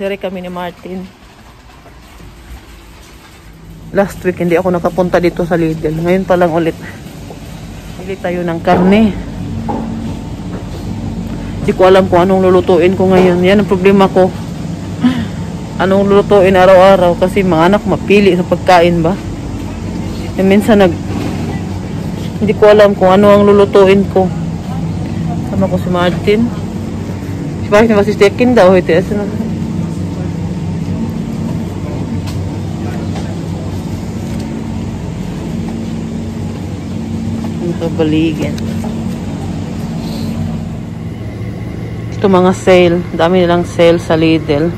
Grocery kami ni Martin. Last week hindi ako nakapunta dito sa Lidl. Ngayon pa lang ulit. Bili tayo ng karne. Hindi ko alam kung anong lulutuin ko ngayon. Yan ang problema ko. Anong lulutuin araw-araw kasi mga anak mapili sa pagkain ba? E minsan nag hindi ko alam kung ano ang lulutuin ko. Sama ko si Martin. Si Martin masih stekin daw. Ito, asa na. Ang kabaligan. Ito mga sale. Dami nilang sale sa Lidl.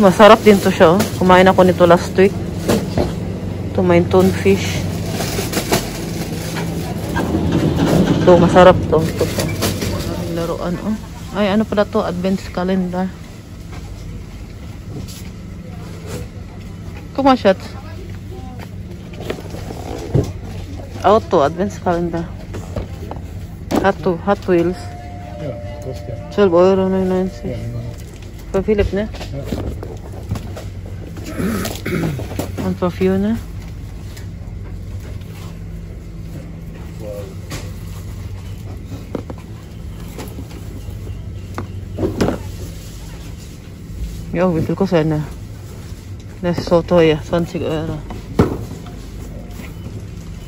Masarap din to siya. oh. Kumain ako nito last week. Ito may tune fish. Ito, masarap to. Ito to. Laruan, oh. Ay, ano pala to? Advent calendar. Come on, shot. Auto, advent calendar. Hot, to, Hot Wheels. Ja. 12 euro 99. Voor Philip, ne? Ja. En voor Fiona. Jo, wie viel kostet eine? Das ist so teuer, 20 Euro.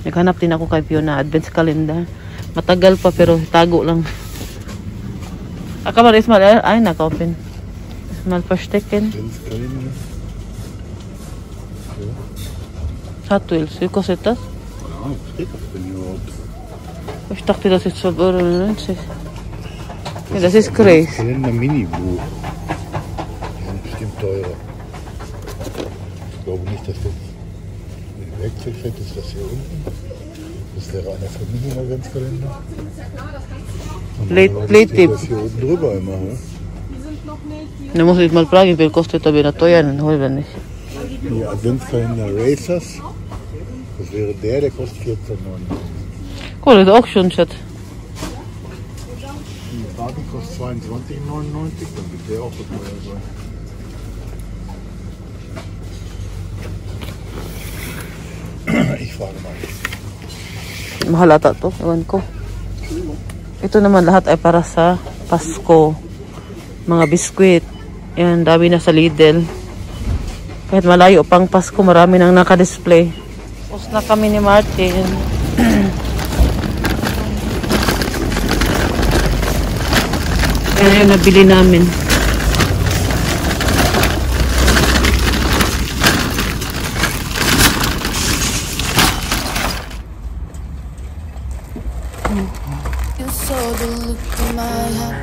Naghanap din ako kay Fiona Advents Calendar. Matagal pa pero tago lang. Mal äh, einkaufen? Das mal verstecken. Adventskalender. Hot Wheels, wie kostet das? Ja, steht auf dem Jord. Ich dachte, das ist 12,90 Euro. Ja, das das ein Werkzeugfett ist, das hier unten. Das wäre einer Familien-Adventskalender. Und Late- normalerweise late tip. Das hier oben drüber immer. Ne? Nu muss ich mal fragen, wie viel kostet aber na teuer, holen wir nicht. Die Adventskalender Racers. Das wäre der, der kostet 14,99. Cool, das ist auch schon, Schatz. Die Barbie kostet 22,99, dann wird der auch so teuer sein. Mahal ata to, ewan ko. Ito naman lahat ay para sa Pasko. Mga biskwit. Yan, dami na sa Lidl. Kahit malayo pang Pasko, marami nang naka-display. Tapos na kami ni Martin. Yung nabili namin.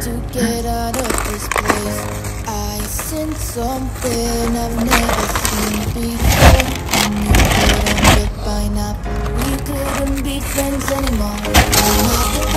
To get out of this place. I sensed something I've never seen before. And you couldn't get by now. We couldn't be friends anymore.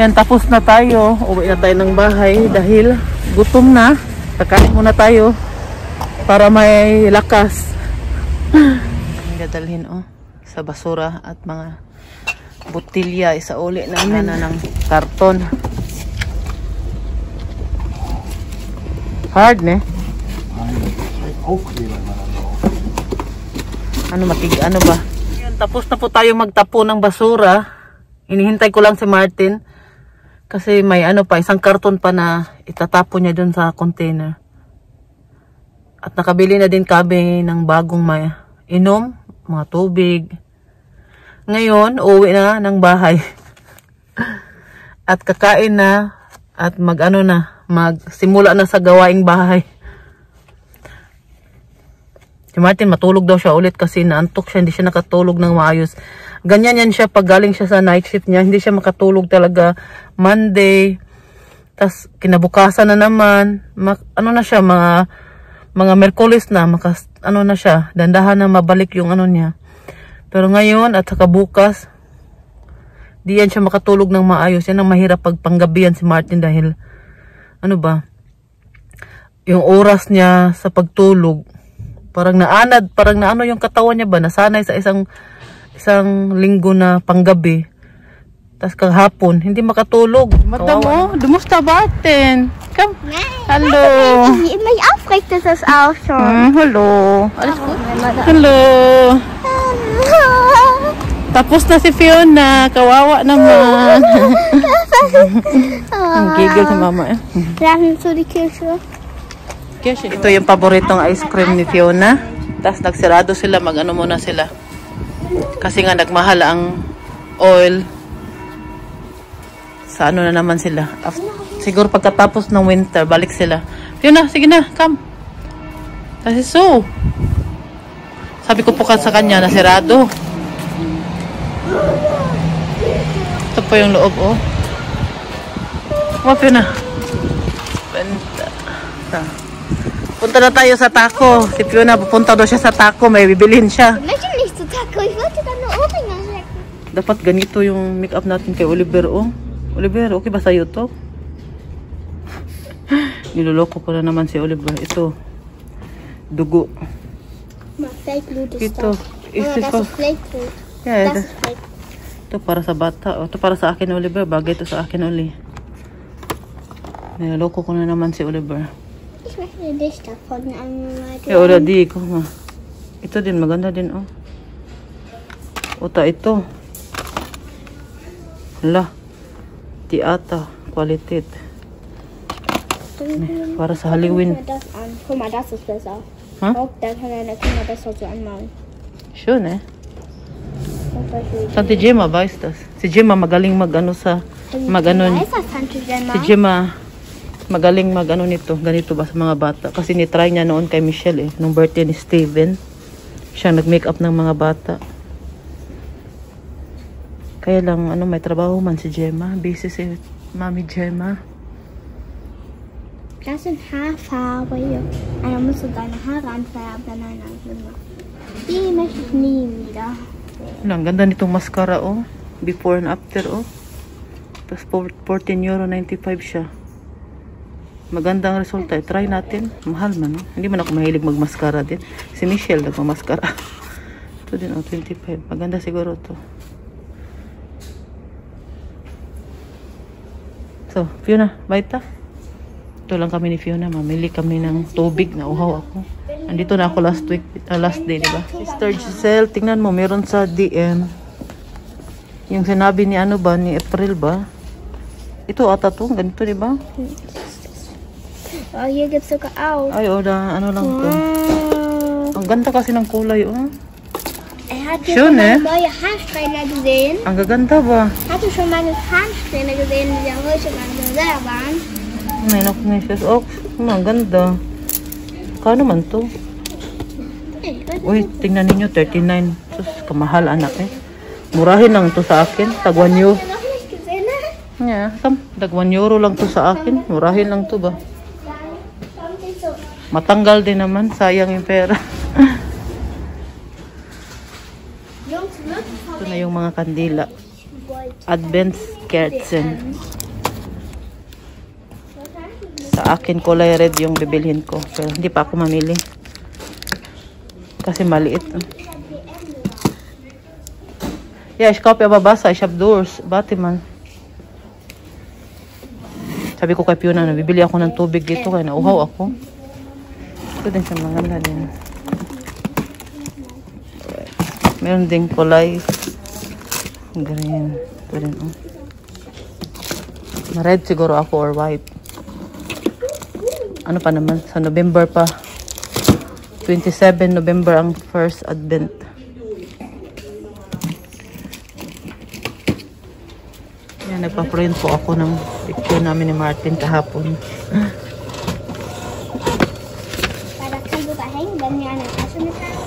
Yan, tapos na tayo. Uwi na tayo ng bahay dahil gutom na. Kakain muna tayo para may lakas. Dadalhin oh, sa basura at mga botilya. Isa uli namin na ng karton. Hard, ne? Ano matig ano ba? Yan, tapos na po tayo magtapo ng basura. Inihintay ko lang si Martin. Kasi may ano pa, isang karton pa na itatapo niya dun sa container. At nakabili na din kami ng bagong may inom, mga tubig. Ngayon, uwi na ng bahay. At kakain na at mag ano na, magsimula na sa gawaing bahay. Si Martin matulog daw siya ulit kasi naantok siya, hindi siya nakatulog ng maayos. Ganyan yan siya pag galing siya sa night shift niya, hindi siya makatulog talaga Monday. tas kinabukasan na naman, mak- ano na siya, mga mga Merkulis na, makas, ano na siya, dandahan na mabalik yung ano niya. Pero ngayon at saka bukas, di yan siya makatulog ng maayos. Yan ang mahirap pag panggabihan si Martin dahil, ano ba, yung oras niya sa pagtulog, parang naanad, parang naano yung katawan niya ba, nasanay sa isang isang linggo na panggabi. Tapos kahapon, hindi makatulog. Mata mo, dumusta Barton? Come. Hello. Mich aufregt es das auch schon. Hello. Alles gut? Hello. Tapos na si Fiona. Kawawa naman. Ang gigil si mama eh. Lassen zu die Kirche. Ito yung paboritong ice cream ni Fiona. Tapos nagsirado sila, mag-ano muna sila. Kasi nga nagmahal ang oil. Sa ano na naman sila. Af- siguro pagkatapos ng winter, balik sila. Fiona, sige na, come. Kasi so. Sabi ko po sa kanya, nasirado. Ito po yung loob, oh. Oh, Fiona. Benta. Ta. Punta na tayo sa taco. Si Fiona, pupunta daw siya sa taco. May bibilhin siya. Ich möchte nicht zu Taco, ich wollte dann nur Ohrringe schlecken. Dapat ganito yung make-up natin kay Oliver, oh. Oliver, okay ba sa'yo to? Niloloko ko na naman si Oliver. Ito. Dugo. Ito. das. Is Oder it das for... ist Fake Blut. Yeah, Das das- ist Fake. ito para sa bata. Oh. Ito para sa akin, Oliver. Bagay ito sa akin, Oli. Niloloko ko na naman si Oliver. Einmal. Eh, wala di ko ma. Ito din, maganda din, oh. Uta ito. Hala. Tiata. Quality. Para sa Halloween. Guck mal das das ist besser. Ha? Guck, dann kann deine Kinder besser so anmalen. Eh. Das schön. Saan si Gemma ba? Istas? Si Gemma magaling mag ano sa... Mag ano, Wer ist das, Tante Gemma? si Gemma magaling mag ano nito, ganito ba sa mga bata. Kasi ni-try niya noon kay Michelle eh, nung birthday ni Steven. Siya nag-makeup ng mga bata. Kaya lang, ano, may trabaho man si Gemma. Busy si Mami Gemma. Einer musst du deine Haare anfärben, nein, nein, nein. Die möchte ich nie wieder. Wala, ang ganda nitong mascara, oh. Before and after, oh. Tapos por- 14 euro 95 siya. Maganda ang resulta. eh. Try natin. Mahal man, no? Hindi man ako mahilig magmascara din. Si Michelle nagmamaskara. Ito din, oh, 25. Maganda siguro to. So, Fiona, baita. Ito lang kami ni Fiona. Mamili kami ng tubig na uhaw ako. Andito na ako last week, ah, last day, di ba? Sister Giselle, tingnan mo, meron sa DM. Yung sinabi ni ano ba, ni April ba? Ito ata to, ganito, di ba? Oh, hier gibt's sogar auch. Ay, o, na, ano lang to. Wow. Ang ganda kasi ng kulay, oh. Hat Schön, schon meine neue Haarsträhne gesehen. Ang gaganda ba? Hast du schon meine Haarsträhne gesehen, die ja heute mal so sehr waren? May naknesius. Oh, ang ganda. Kano man to? Uy, tingnan ninyo, 39. Sus, kamahal anak eh. Murahin lang to sa akin. Tag 1 euro. Yeah, tam, tag 1 euro lang to sa akin. Murahin lang to ba? Matanggal din naman. Sayang yung pera. Ito na yung mga kandila. Advent Kerzen. Sa akin, kulay red yung bibilhin ko. Pero hindi pa ako mamili. Kasi maliit. Ja, ich kaufe aber Wasser. Ich habe Durst. Warte mal. Sabi ko kay Fiona, nabibili ako ng tubig dito kaya nauhaw ako. Ito din siya maganda din. Meron din kulay. Green. Ito din, oh. Ma-red siguro ako or white. Ano pa naman? Sa November pa. 27 November ang first advent. Yan, nagpa-print po ako ng picture namin ni Martin kahapon. Weil das kann sogar hängen, wenn wir eine Tasche mit haben.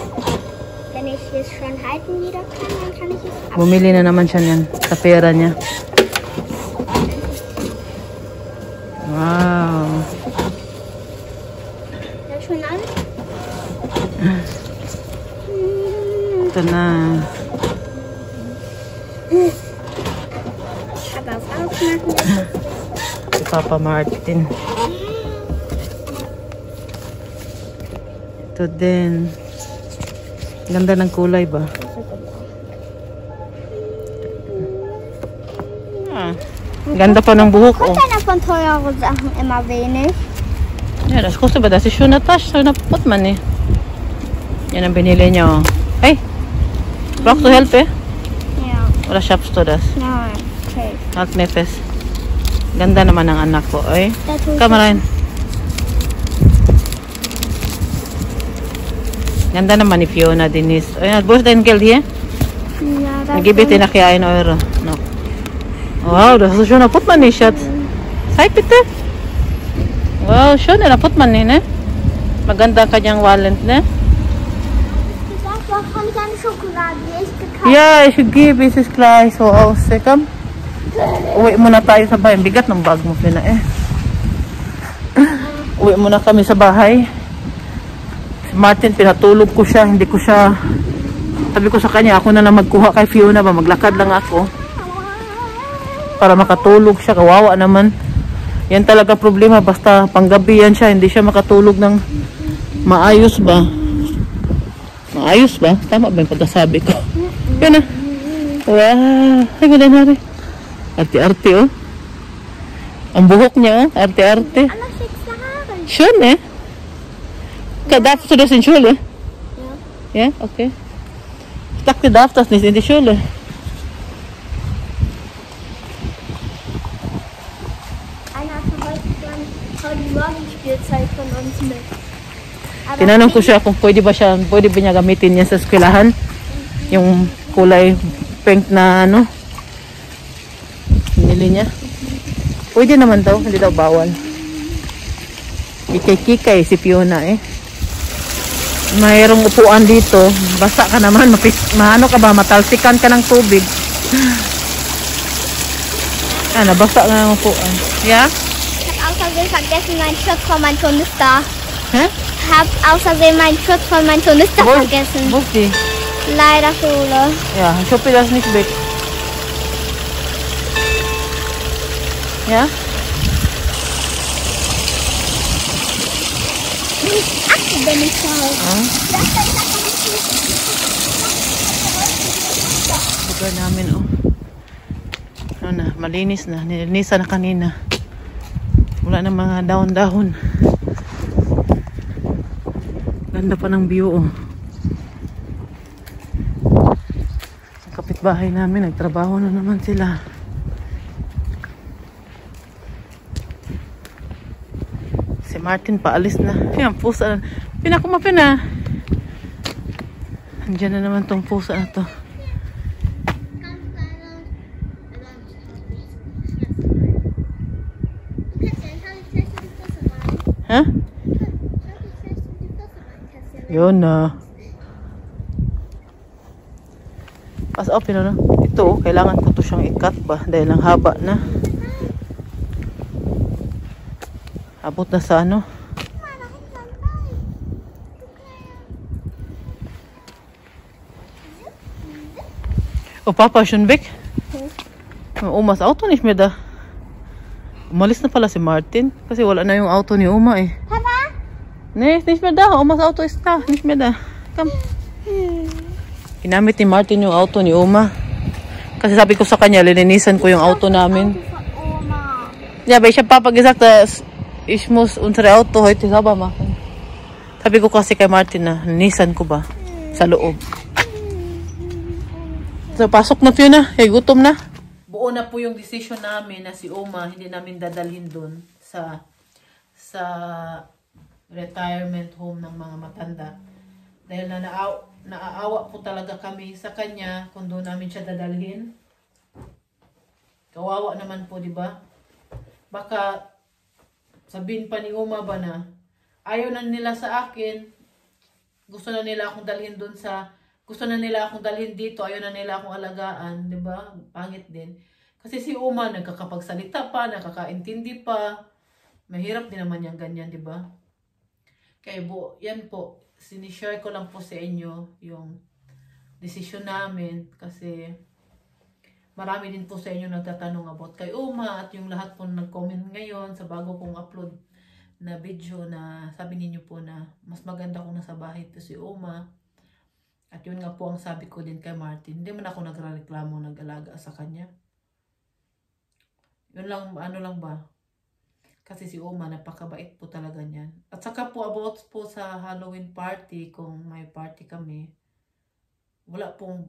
Wenn ich es schon halten wieder kann, dann kann ich es ab. Bumili na naman siya niyan sa pera niya. Wow. Das schon alles? Ito na. Aber auf Aufmachen. Papa Martin. Ito din. Ganda ng kulay ba? Ah. Ganda pa ng buhok oh. Kommt einer von teuren Sachen immer wenig? Ja, das kostet aber das ist schöner Tasche, schöner Portemonnaie. Yan ang binili niya oh. Hey! Brauchst du Hilfe? Ja. Oder schaffst du das? Nein. Okay. Halt mir fest. Ganda naman ng anak ko, oy. Da Ganda naman ni Fiona, Denise. Geld hier? Ja, da Gib bitte nachher 1 Euro. No. Wow, das ist schon ein Portemonnaie, Schatz. Zeig bitte. Wow, schön, ein Portemonnaie, ne? Maganda ang kanyang wallet, ne? Ja, ich gebe, es ist gleich so. Eh, Komm. Uwi muna tayo sa bahay. Bigat ng bag mo, Pina, eh. Uwi muna kami sa bahay. Martin, pinatulog ko siya. Hindi ko siya... Sabi ko sa kanya, ako na lang magkuha kay Fiona ba. Maglakad lang ako. Para makatulog siya. Kawawa naman. Yan talaga problema. Basta panggabi yan siya. Hindi siya makatulog ng maayos ba. Maayos ba? Tama ba yung pagkasabi ko? Yun na. Wow. Ay, ganda na rin. Arte-arte, oh. Ang buhok niya, oh. Arte-arte. Alle sechste Haare. Schön, ne? Ka- Darfst du das in Schule? Ja. Ja, okay. Ich dachte, du darfst das nicht in die Schule. Einer hatte heute, heute Morgen Spielzeug von uns mit. Aber Tinanong ko siya kung pwede ba siya, pwede ba niya gamitin yan sa eskwelahan. Yung kulay pink na ano. Binili niya. Pwede naman daw, hindi daw bawal. Kikay-kikay si Fiona eh. Mayroong upuan dito. Basta ka naman, mapis, maano ka ba, matalsikan ka ng tubig. Ah, nabasa nga ang upuan. Yeah? Außerdem vergessen, meinen Schutz von meinem Tornister. Hä? Hab außerdem meinen Schutz von meinem Tornister vergessen. Wo ist die? Leider Schule. Ja, ich hoffe, das ist nicht weg. Ja? Zu Hause. Lugar namin, oh. Ano na, malinis na. Nilinisan na kanina. Wala na mga dahon-dahon. Ganda pa ng view, oh. Sa kapitbahay namin, nagtrabaho na naman sila. Si Martin paalis na. Yan, pusa. Pinakumapin na. Andiyan na naman tong pusa na to. Ha? Yun na. Pas open na. Ito, oh, kailangan ko to siyang ikat ba dahil ang haba na. Abot na sa ano. O Papa, schon weg? Umas auto nicht mehr da. Umalis na pala si Martin kasi wala na yung auto ni Uma eh. Papa? Nee, ist nicht mehr da. Omas Auto ist da. Nicht mehr da. Komm. Ginamit ni Martin yung auto ni Uma. Kasi sabi ko sa kanya, lininisan ko yung auto namin. Von Oma. Ja, aber ich habe Papa gesagt, dass ich muss unsere Auto heute sauber machen. Sabi ko kasi kay Martin na, Nissan ko ba? Sa loob. So, pasok na Fiona. Eh, gutom na. Buo na po yung decision namin na si Oma, hindi namin dadalhin doon sa sa retirement home ng mga matanda. Dahil na naaw, naaawa po talaga kami sa kanya kung doon namin siya dadalhin. Kawawa naman po, di ba? Baka sabihin pa ni Uma ba na ayaw na nila sa akin, gusto na nila akong dalhin doon sa, gusto na nila akong dalhin dito, ayaw na nila akong alagaan, di ba? Pangit din. Kasi si Uma nagkakapagsalita pa, nakakaintindi pa. Mahirap din naman yung ganyan, di ba? Kaya po, yan po, sinishare ko lang po sa inyo yung desisyon namin kasi marami din po sa inyo nagtatanong about kay Uma at yung lahat po nag-comment ngayon sa bago kong upload na video na sabi ninyo po na mas maganda kung nasa bahay to si Uma. At yun nga po ang sabi ko din kay Martin. Hindi man ako nagreklamo nag-alaga sa kanya. Yun lang, ano lang ba? Kasi si Uma, napakabait po talaga niyan. At saka po about po sa Halloween party, kung may party kami, wala pong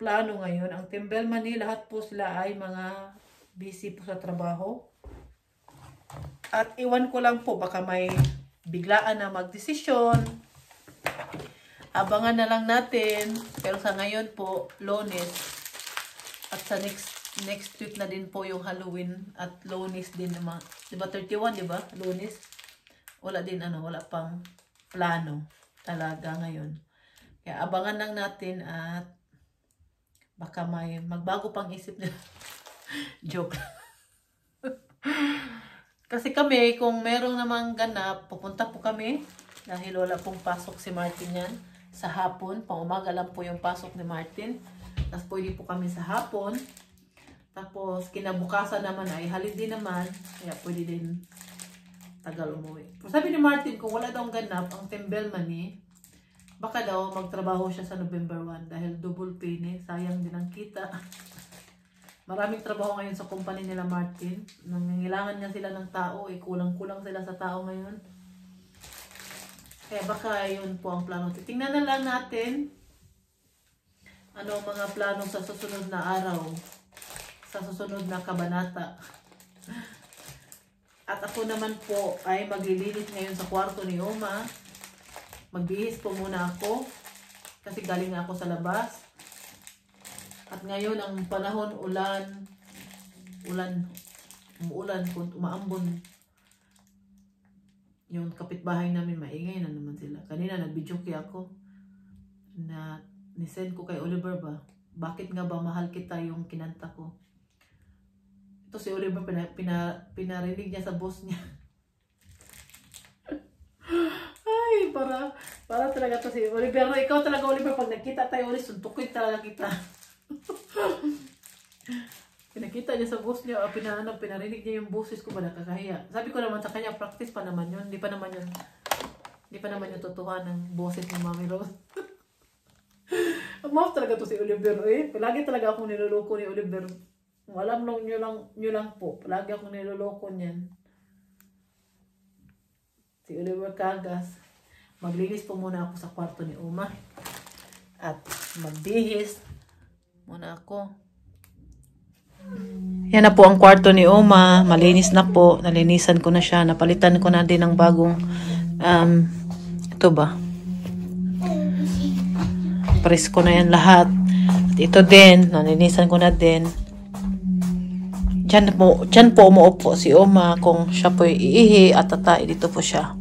plano ngayon. Ang Timbel Mani, lahat po sila ay mga busy po sa trabaho. At iwan ko lang po, baka may biglaan na magdesisyon. Abangan na lang natin. Pero sa ngayon po, lones. At sa next next week na din po yung Halloween at lones din naman. Diba 31, diba? Lones. Wala din ano, wala pang plano talaga ngayon. Kaya abangan lang natin at baka may magbago pang isip nila. Joke. Kasi kami, kung meron namang ganap, pupunta po kami. Dahil wala pong pasok si Martin yan. Sa hapon, pang umaga lang po yung pasok ni Martin. Tapos pwede po kami sa hapon. Tapos kinabukasan naman ay holiday naman. Kaya pwede din tagal umuwi. Sabi ni Martin, kung wala daw ganap, ang Tembel Money, baka daw magtrabaho siya sa November 1 dahil double pay ni. Sayang din ang kita. Maraming trabaho ngayon sa company nila Martin. Nangangailangan nga sila ng tao. Eh, kulang-kulang sila sa tao ngayon. Kaya baka yun po ang plano. Titingnan na lang natin ano mga plano sa susunod na araw. Sa susunod na kabanata. At ako naman po ay maglilinis ngayon sa kwarto ni Oma. Magbihis po muna ako. Kasi galing na ako sa labas. At ngayon ang panahon ulan, ulan, umuulan, umaambon. Yung kapitbahay namin maingay na naman sila. Kanina nag-video ako na nisend ko kay Oliver ba, bakit nga ba mahal kita yung kinanta ko? Ito si Oliver, pina, pina, pinarinig niya sa boss niya. Ay, para, para talaga to si Oliver. Ikaw talaga, Oliver, pag nagkita tayo ulit, suntukin talaga kita. Pinakita niya sa boss niya, ah, pinaano, pinarinig niya yung boses ko ba nakakahiya. Sabi ko naman sa kanya, practice pa naman yun. Hindi pa naman yun, hindi pa naman yung totohan ng boses ni Mami Rose. Maaf talaga to si Oliver eh. Palagi talaga akong niloloko ni Oliver. Kung alam lang nyo lang, nyo lang po, palagi akong niloloko niyan. Si Oliver Cagas. Maglinis po muna ako sa kwarto ni Uma. At magbihis muna ako. Yan na po ang kwarto ni Oma. Malinis na po. Nalinisan ko na siya. Napalitan ko na din ng bagong um, ito ba? Presko na yan lahat. At ito din, nalinisan ko na din. Diyan po, diyan po umuupo si Oma kung siya po iihi at tatay. Dito po siya.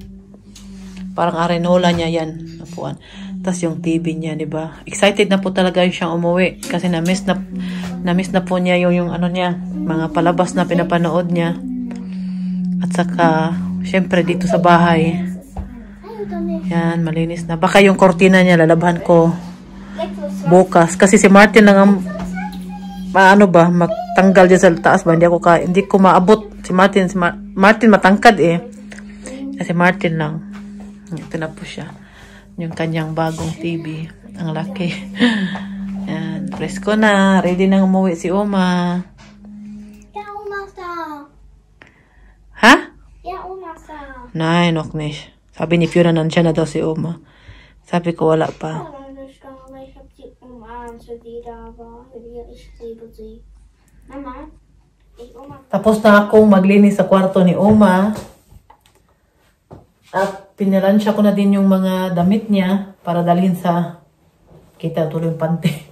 Parang arenola niya yan. Napuan. Tapos yung TV niya, di ba? Excited na po talaga yung siyang umuwi. Kasi na-miss na, na-miss na po niya yung, yung ano niya, mga palabas na pinapanood niya. At saka, syempre dito sa bahay. Yan, malinis na. Baka yung kortina niya, lalabhan ko bukas. Kasi si Martin lang ang maano ba, magtanggal dyan sa taas ba? Hindi ako ka, hindi ko maabot. Si Martin, si Ma Martin matangkad eh. Kasi Martin lang. Ito na po siya. Yung kanyang bagong TV. Ang laki. Yan, presko na. Ready na umuwi si Oma. ka. Nay, Noknish. Sabi ni Fiona nandiyan na daw si Oma. Sabi ko wala pa. Sie. Mama. Tapos na akong maglinis sa kwarto ni Oma. At pinalansya ko na din yung mga damit niya para dalhin sa kita tuloy yung pante.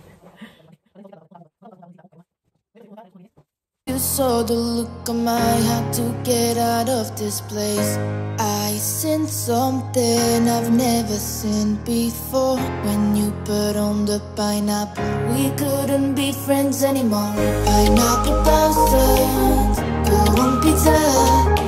You saw the look on my had to get out of this place. I seen something I've never seen before. When you put on the pineapple, we couldn't be friends anymore. Pineapple thousand, go on pizza.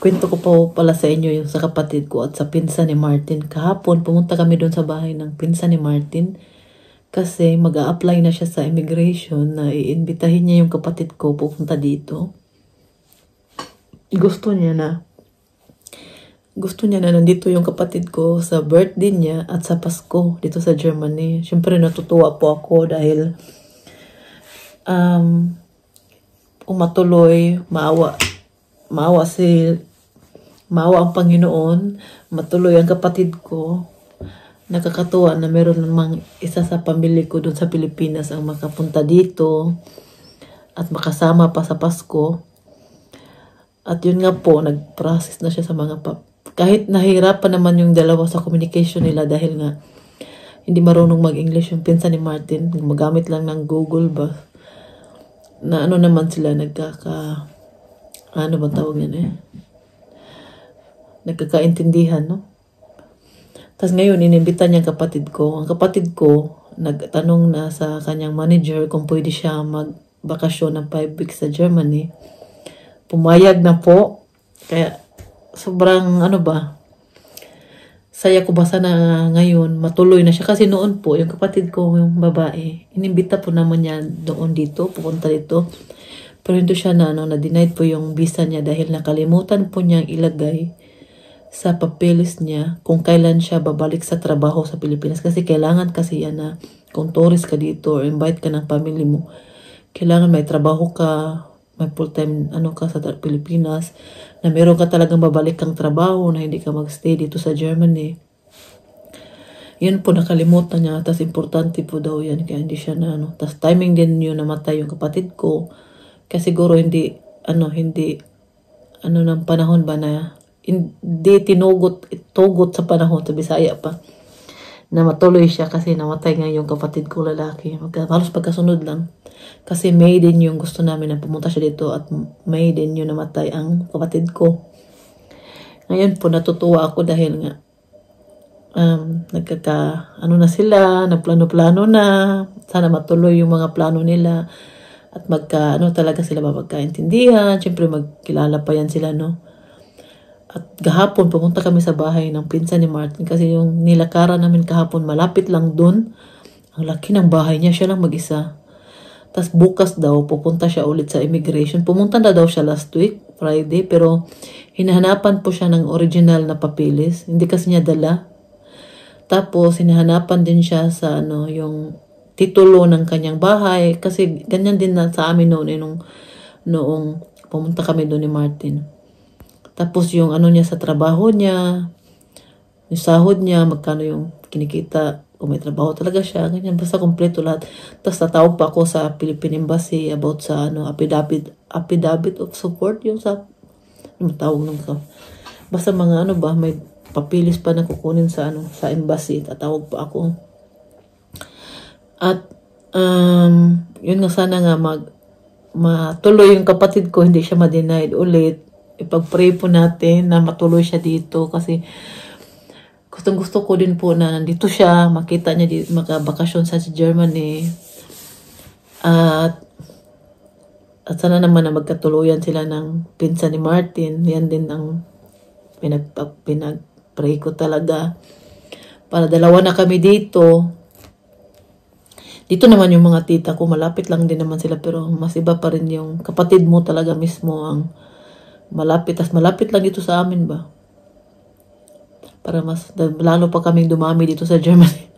Kwento ko po pala sa inyo yung sa kapatid ko at sa pinsan ni Martin. Kahapon, pumunta kami doon sa bahay ng pinsan ni Martin kasi mag apply na siya sa immigration na iimbitahin niya yung kapatid ko pupunta dito. Gusto niya na gusto niya na nandito yung kapatid ko sa birthday niya at sa Pasko dito sa Germany. Siyempre natutuwa po ako dahil um, umatuloy, maawa, maawa si maawa ang Panginoon, matuloy ang kapatid ko. Nakakatuwa na meron namang isa sa pamilya ko doon sa Pilipinas ang makapunta dito at makasama pa sa Pasko. At yun nga po, nag-process na siya sa mga pa- kahit nahirapan naman yung dalawa sa communication nila dahil nga hindi marunong mag-English yung pinsan ni Martin, magamit lang ng Google ba. Na ano naman sila nagkaka ano ba tawag yan eh? Nagkakaintindihan, no? Tapos ngayon, inimbita niya ang kapatid ko. Ang kapatid ko, nagtanong na sa kanyang manager kung pwede siya magbakasyon ng 5 weeks sa Germany. Pumayag na po. Kaya, sobrang, ano ba, saya ko basta na ngayon, matuloy na siya. Kasi noon po, yung kapatid ko, yung babae, inimbita po naman niya doon dito, pupunta dito. Pero hindi siya na, ano, na-denied po yung visa niya dahil nakalimutan po niyang ilagay sa papeles niya kung kailan siya babalik sa trabaho sa Pilipinas. Kasi kailangan kasi yan na kung tourist ka dito or invite ka ng family mo, kailangan may trabaho ka, may full-time ano ka sa Pilipinas, na meron ka talagang babalik kang trabaho na hindi ka magstay dito sa Germany. Yun po nakalimutan niya. Tapos importante po daw yan. Kaya hindi siya na ano. Tapos timing din yun namatay yung kapatid ko. Kaya siguro hindi, ano, hindi, ano ng panahon ba na hindi tinugot, tugot sa panahon sa Bisaya pa na matuloy siya kasi namatay nga yung kapatid ko lalaki. Magka, halos pagkasunod lang. Kasi May din yung gusto namin na pumunta siya dito at May din yung namatay ang kapatid ko. Ngayon po natutuwa ako dahil nga um, nagkaka, ano na sila, nagplano-plano na, sana matuloy yung mga plano nila at magka, ano talaga sila mapagkaintindihan, syempre magkilala pa yan sila, no? At gahapon, pumunta kami sa bahay ng pinsan ni Martin kasi yung nilakaran namin kahapon, malapit lang dun. Ang laki ng bahay niya, siya lang mag-isa. Tapos bukas daw, pupunta siya ulit sa immigration. Pumunta na daw siya last week, Friday, pero hinahanapan po siya ng original na papeles. Hindi kasi niya dala. Tapos, hinahanapan din siya sa ano, yung titulo ng kanyang bahay. Kasi ganyan din na sa amin noon, eh, nung, noong pumunta kami doon ni Martin. Tapos yung ano niya sa trabaho niya, yung sahod niya, magkano yung kinikita, kung may trabaho talaga siya, ganyan, basta kompleto lahat. Tapos tatawag pa ako sa Philippine Embassy about sa ano, affidavit, affidavit of support, yung sa, ano tawag nung sa, basta mga ano ba, may papilis pa na kukunin sa ano, sa embassy, tatawag pa ako. At, um, yun nga sana nga mag, matuloy yung kapatid ko, hindi siya ma-denied ulit. Ipag-pray po natin na matuloy siya dito kasi gustong gusto ko din po na nandito siya, makita niya di, makabakasyon sa Germany. At at sana naman na magkatuluyan sila ng pinsan ni Martin. Yan din ang pinag, pinag-pray ko talaga. Para dalawa na kami dito. Dito naman yung mga tita ko, malapit lang din naman sila pero mas iba pa rin yung kapatid mo talaga mismo ang malapit. Tas malapit lang dito sa amin ba? Para mas, lalo pa kaming dumami dito sa Germany.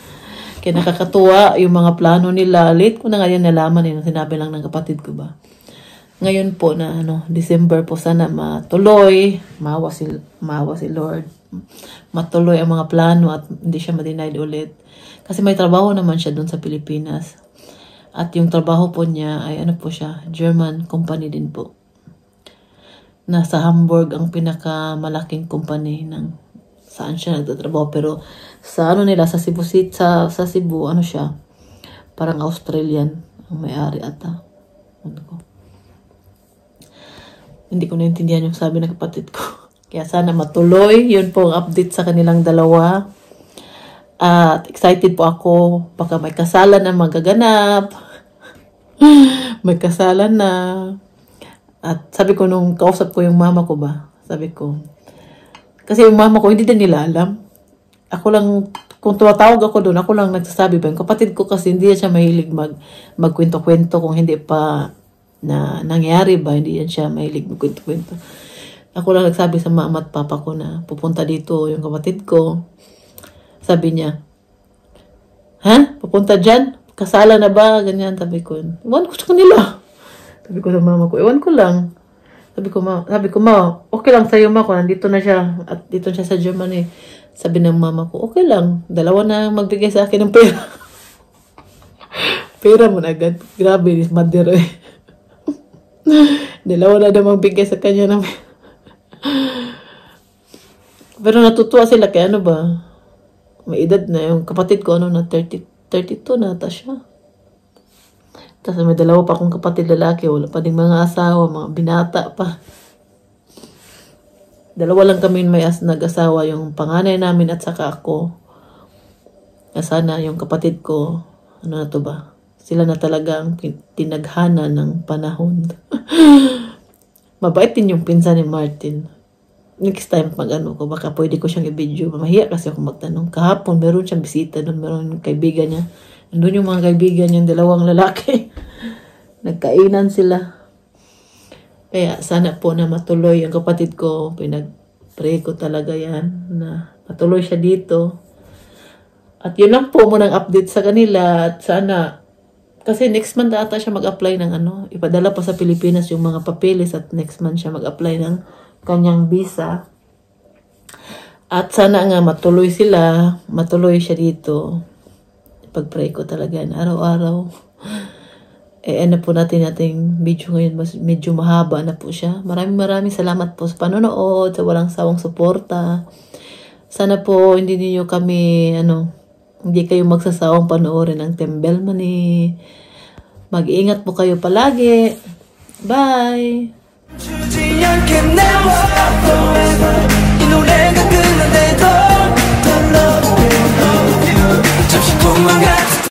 Kaya nakakatuwa yung mga plano nila. Late ko na ngayon nalaman yun. Sinabi lang ng kapatid ko ba. Ngayon po na ano, December po sana matuloy. Mawa si, mawa si Lord. Matuloy ang mga plano at hindi siya ma-denied ulit. Kasi may trabaho naman siya doon sa Pilipinas. At yung trabaho po niya ay ano po siya, German company din po. Nasa Hamburg ang pinakamalaking company ng saan siya nagtatrabaho. Pero sa ano nila, sa Cebu, City- sa, sa Cebu, ano siya, parang Australian ang may-ari ata. Ano ko. Hindi ko naintindihan yung sabi ng kapatid ko. Kaya sana matuloy. Yun po ang update sa kanilang dalawa. At excited po ako. Baka may kasalan na magaganap. may kasalan na. At sabi ko nung kausap ko yung mama ko ba, sabi ko, kasi yung mama ko hindi din nila alam. Ako lang, kung tumatawag ako doon, ako lang nagsasabi ba. Yung kapatid ko kasi hindi siya mahilig mag, magkwento-kwento kung hindi pa na nangyari ba, hindi yan siya mahilig magkwento-kwento. Ako lang nagsabi sa mama at papa ko na pupunta dito yung kapatid ko. Sabi niya, ha? Pupunta dyan? Kasala na ba? Ganyan, sabi ko. Iwan ko sa kanila. Sabi ko sa mama ko, ewan ko lang. Sabi ko, ma, sabi ko, ma, okay lang sa'yo, ma, kung nandito na siya, at dito siya sa Germany. Sabi ng mama ko, okay lang, dalawa na magbigay sa akin ng pera. pera mo na agad. Grabe, this mother eh. dalawa na na magbigay sa kanya ng Pero natutuwa sila kaya ano ba? May edad na yung kapatid ko ano na 30, 32 na ata siya. Tapos may dalawa pa akong kapatid lalaki, wala pa ding mga asawa, mga binata pa. Dalawa lang kami may as nag-asawa, yung panganay namin at saka ako. Na sana yung kapatid ko, ano na to ba? Sila na talaga ang tinaghana ng panahon. Mabait din yung pinsan ni Martin. Next time pag ano ko, baka pwede ko siyang i-video. Mahiya kasi ako magtanong. Kahapon, meron siyang bisita doon, meron kaibigan niya. Nandun yung mga kaibigan niya, dalawang lalaki. Nagkainan sila. Kaya sana po na matuloy ang kapatid ko. Pinag-pray ko talaga yan na matuloy siya dito. At yun lang po munang update sa kanila. At sana, kasi next month ata siya mag-apply ng ano, ipadala pa sa Pilipinas yung mga papeles at next month siya mag-apply ng kanyang visa. At sana nga matuloy sila, matuloy siya dito Pag-pray ko talaga yan, araw-araw. Eh, ano po natin nating video ngayon, mas medyo mahaba na po siya. Maraming maraming salamat po sa panonood, sa walang sawang suporta. Sana po hindi niyo kami, ano, hindi kayo magsasawang panoorin ng Tembel Money. Mag-iingat po kayo palagi. Bye! 주지 않게 never forever 이 노래가 도 I love you,